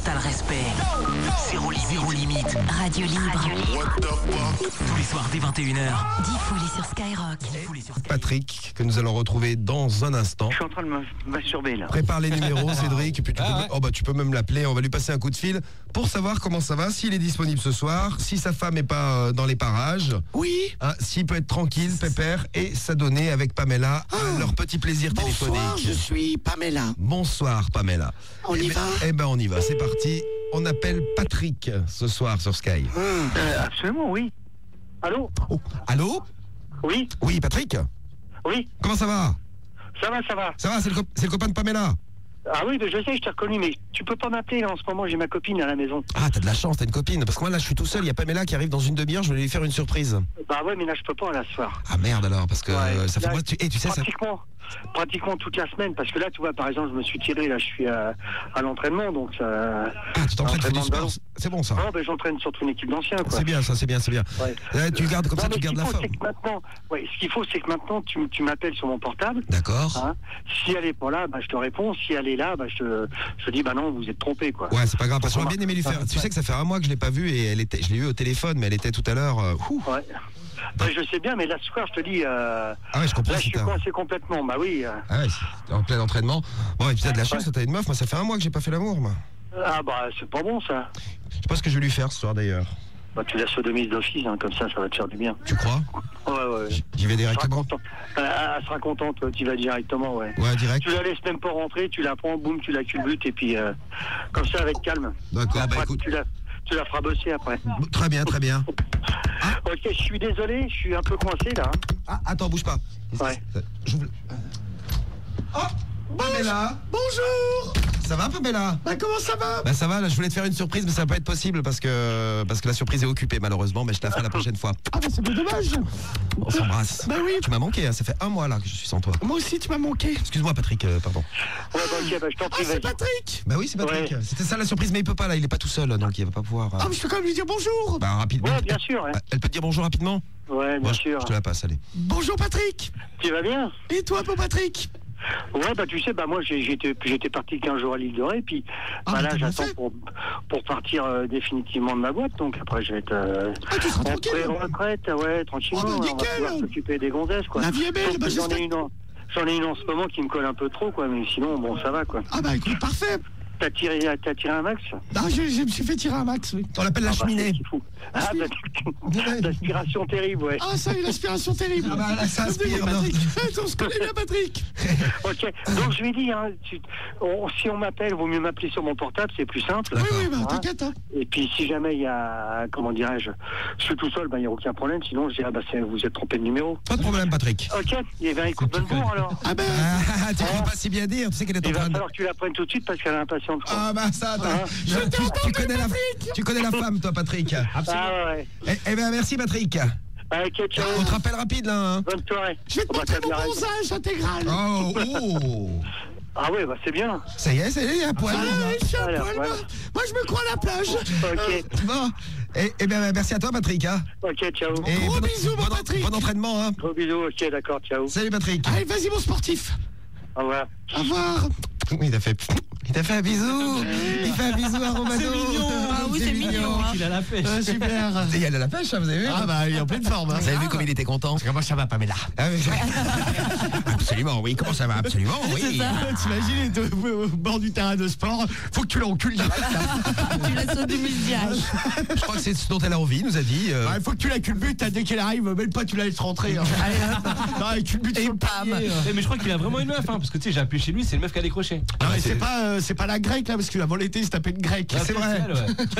total respect. Zéro, li- zéro limite. Radio Libre. Tous les soirs dès 21h. Diffoulé sur Skyrock. Diffoulé sur Sky. Patrick, que nous allons retrouver dans un instant. Je suis en train de me masturber là. Prépare les numéros, Cédric, et puis tu, peux, oh, bah, tu peux même l'appeler. On va lui passer un coup de fil pour savoir comment ça va, s'il est disponible ce soir, si sa femme est pas euh, dans les parages, Oui. hein, s'il peut être tranquille, pépère, et s'adonner avec Pamela à leur petit plaisir Ah. Bonsoir, téléphonique. je suis Pamela. Bonsoir, Pamela. On Eh y ben- va Eh ben, on y va. C'est parti. On appelle Patrick ce soir sur Sky. Euh, absolument, oui. Allô Oh, allô Oui Oui, Patrick Oui Comment ça va Ça va, ça va. Ça va, c'est le, co- le copain de Pamela Ah oui, je sais, je t'ai reconnu, mais tu peux pas m'appeler en ce moment, j'ai ma copine à la maison. Ah, t'as de la chance, t'as une copine. Parce que moi, là, je suis tout seul. Il y a Pamela qui arrive dans une demi-heure. Je voulais lui faire une surprise. Bah ouais, mais là je peux pas là ce soir. Ah merde alors, parce que Ouais. euh, ça fait Là, moi. Tu, eh, tu sais, ça. pratiquement, pratiquement toute la semaine, parce que là, tu vois, par exemple, je me suis tiré, là, je suis à, à l'entraînement, donc ça. Ah, tu t'entraînes, du sport. C'est bon ça. Non, ben j'entraîne surtout une équipe d'anciens, quoi. C'est bien, ça, c'est bien, c'est bien. Ouais. Eh, tu gardes comme Non, ça, tu ce gardes qu'il la faut, forme. maintenant, ouais, ce qu'il faut, c'est que maintenant, tu, tu m'appelles sur mon portable. D'accord. Hein. Si elle est pas là, bah, je te réponds. Si elle est là, bah, je, te, je te dis, bah non, vous êtes trompé, quoi. Ouais, c'est pas grave, parce qu'on a bien aimé lui faire. Tu sais que ça fait un mois que je l'ai pas vue et elle était, je l'ai eu au téléphone, mais elle était tout à l'heure. euh. Ouais. Bah, je sais bien, mais là, ce soir, je te dis, euh, Ah ouais, je comprends. là, je suis coincé complètement. Bah oui. euh, Ah ouais, en plein entraînement. Bon, et puis t'as de la chance, Ouais. t'as une meuf. Moi, ça fait un mois que j'ai pas fait l'amour, moi. ah bah, c'est pas bon, ça. Je sais pas ce que je vais lui faire ce soir d'ailleurs. Bah, tu la sodomises d'office, hein, comme ça, ça va te faire du bien. Tu crois Ouais, ouais. ouais. J'y vais Elle sera directement. Elle, elle sera contente, toi, tu vas directement, ouais. Ouais, direct. Tu la laisses même pas rentrer, tu la prends, boum, tu la culbutes, et puis, euh, comme ça, avec calme. D'accord, bah Après, écoute. tu la, tu la feras bosser après. Bon, Très bien, très bien. Ok, je suis désolé, je suis un peu coincé, là. hein. Ah, attends, bouge pas. Ouais. J'ouvre. le- Oh Pamela Bonjour. Ça va, Pamela Bah comment ça va Bah ça va, là je voulais te faire une surprise, mais ça va pas être possible parce que parce que la surprise est occupée malheureusement, mais je te la ferai la prochaine fois. Ah bah c'est pas dommage. On s'embrasse. Bah oui. Tu m'as manqué, hein, ça fait un mois là que je suis sans toi. Moi aussi tu m'as manqué. Excuse-moi Patrick, euh, pardon. Ouais, bah, ok, bah, je t'en Ah prie, c'est vas-y. Patrick. Bah oui, c'est Patrick. Ouais. C'était ça la surprise, mais il peut pas là, il est pas tout seul, donc il va pas pouvoir. euh, Ah mais je peux quand même lui dire bonjour. Bah rapidement. Ouais, bien sûr, ouais. Elle peut te dire bonjour rapidement Ouais, bien Moi, je- sûr. Je te la passe, allez. Bonjour Patrick. Tu vas bien Et toi mon Patrick Ouais, bah tu sais, bah moi j'ai- j'étais j'étais parti 15 jours à l'île de Ré, puis Ah, bah, là j'attends pour, pour partir euh, définitivement de ma boîte, donc après je vais être euh, Ah tu seras en pré-retraite, ouais, tranquillement, bah, on va pouvoir s'occuper des gonzesses, quoi. La vie est belle, Sauf bah, J'en ai une en... J'en ai une en ce moment qui me colle un peu trop, quoi, mais sinon, bon, ça va, quoi. Ah bah écoute parfait. T'as tiré, t'as tiré un max Ah je, je me suis fait tirer un max oui. On l'appelle la Ah, bah, cheminée. c'est fou. Ah, bah, d'aspiration terrible, ouais. Ah ça une aspiration terrible. Ah bah, là, ça aspire, Patrick. On se connaît bien Patrick. Ok, donc je lui dis, hein, tu- on- si on m'appelle, vaut mieux m'appeler sur mon portable, c'est plus simple. Oui oui bah Hein t'inquiète. hein. Et puis si jamais il y a, comment dirais-je, je suis tout seul, ben, il n'y a aucun problème, sinon je dis, ah bah c'est- vous êtes trompé de numéro. Pas de problème, Patrick. Ok, et bien écoute, bonne bourre alors. Ah ben Ah, tu peux pas si bien dire, tu sais qu'elle est en Il va train de. falloir que tu la prennes tout de suite parce qu'elle est quoi. Ah bah ça, t'as- Ah. tu, tu connais la, tu connais la femme, toi, Patrick. Ah ouais, Eh, eh ben merci, Patrick. ouais. Ok, ciao. On te rappelle rapide là. Hein. Bonne soirée. je vais te montrer bien mon bronzage intégral. Oh, oh. Ah ouais, bah c'est bien. Ça y est, ça y est, il y a un poil. Ah ouais, je suis un Alors, poil, voilà. moi. Je me crois à la plage. Ok, Bon. Eh, eh bien, merci à toi, Patrick. Hein. ok, ciao. Et Gros bon- bisous, mon bon- Patrick. Bon entraînement. Hein. Gros bisous, ok, d'accord, ciao. Salut, Patrick. Allez, vas-y, mon sportif. Au revoir. Au revoir. Il t'a fait, il t'a fait un bisou. Il fait un bisou à Romano. Ah oui, c'est mignon. hein. Il a la pêche. Ah, super. Il y a la pêche, hein, vous avez vu Ah bah, il est en pleine forme. hein. Vous avez vu comme il était content Comment ça va, Pamela Ah oui, je- Absolument, oui. Comment ça va? Absolument, oui. T'imagines, il est au au bord du terrain de sport, faut que tu l'encules direct. là. Tu la sautes du musillage. Je crois que c'est ce dont elle a envie, nous a dit. euh, Ouais, faut que tu la culbutes, dès qu'elle arrive, même pas tu la laisses rentrer. hein. Non, elle culbute sur le palier, euh. Eh, mais je crois qu'il a vraiment une meuf, hein, parce que tu sais, j'ai appuyé chez lui, c'est une meuf qui a décroché. Non, bah, mais c'est- pas, euh, c'est pas la grecque là, parce qu'avant l'été, il se tapait une grecque. C'est vrai. elle, ouais.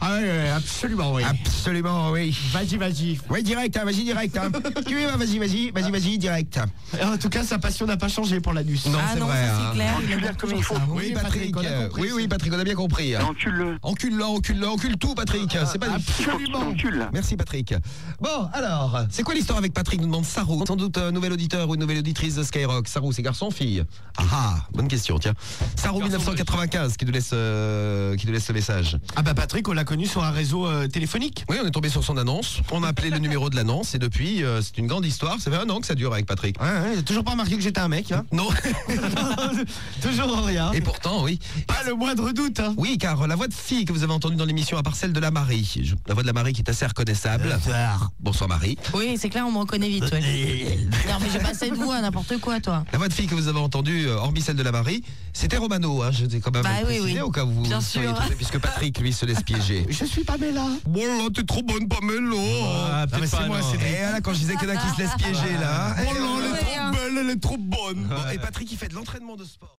Ah ouais, absolument, oui. Absolument, oui. Vas-y, vas-y. Oui, direct, hein, vas-y, direct. Hein. tu y vas, vas-y, vas-y, vas-y, vas-y, direct. En tout cas, sa passion n'a pas changé pour l'anus. Non, Ah c'est vrai. hein. c'est clair. Il Encule-la a comme il toujours faut. ça. Oui, Patrick. on a euh, compris, oui, oui, Patrick, on a bien compris. hein. Encule-le. Encule-le, encule-le, encule tout, Patrick. C'est pas Absolument. Merci Patrick. Bon, alors, c'est quoi l'histoire avec Patrick nous demande Sarou. Sans doute un nouvel auditeur ou une nouvelle auditrice de Skyrock. Sarou, c'est garçon fille Ah ah, bonne question, tiens. Sarou Garçon, 1995 qui nous laisse, euh, qui nous laisse ce message. Ah bah Patrick, on l'a connu sur un réseau euh, téléphonique. Oui, on est tombé sur son annonce. On a appelé le numéro de l'annonce et depuis, euh, c'est une grande histoire. Ça fait un an que ça dure avec Patrick. Ouais, ouais, j'ai toujours pas remarqué que j'étais un mec. Hein. Non. toujours rien. Et pourtant, oui. Pas le moindre doute. Hein. Oui, car la voix de fille que vous avez entendue dans l'émission, à part celle de la Marie, je- la voix de la Marie qui est assez reconnaissable. Bonsoir Marie. Oui, c'est clair, on me reconnaît vite. ouais. Non, mais j'ai pas cette voix, n'importe quoi, toi. La voix de fille que vous avez entendue, euh, hormis celle de la Marie, c'était Romano. Hein, je t'ai quand même Bah oui, précisé oui. au cas où vous Bien seriez sûr. trompé, puisque Patrick, lui, se laisse piéger. Je suis pas Bella. Bon là, t'es trop bonne, Pamela. Ah, c'est moi, c'est Et là, quand je disais qu'il y en a qui se laissent piéger là. Oh là, elle est trop belle, elle est trop bonne. Bon, et Patrick, il fait de l'entraînement de sport.